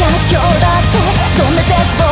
逆境だとどんな絶望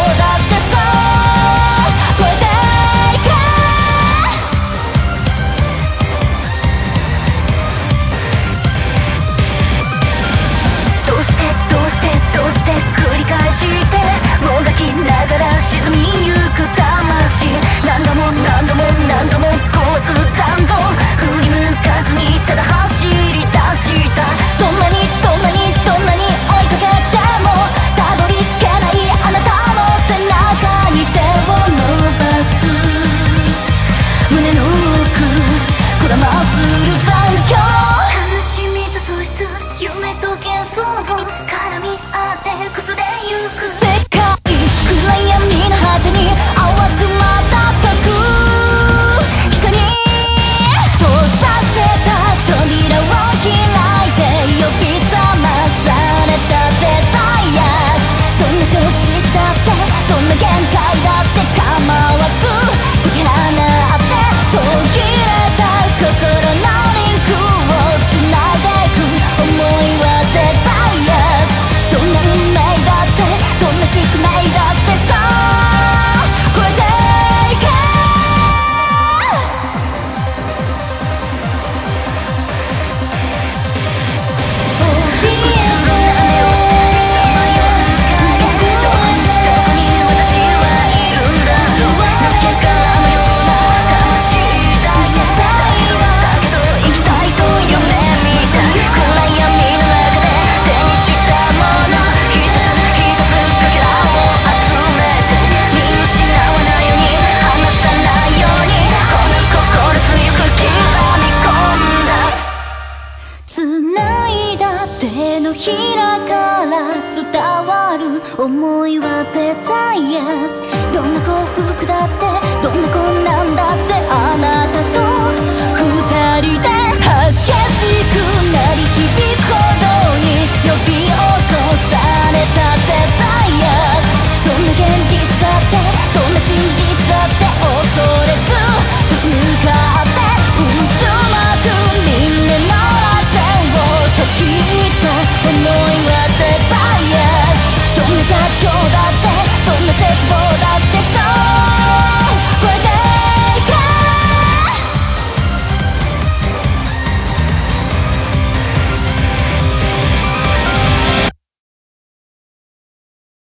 ひらから伝わる思いはデザイアス。どんな幸福だってどんな困難だってあなた。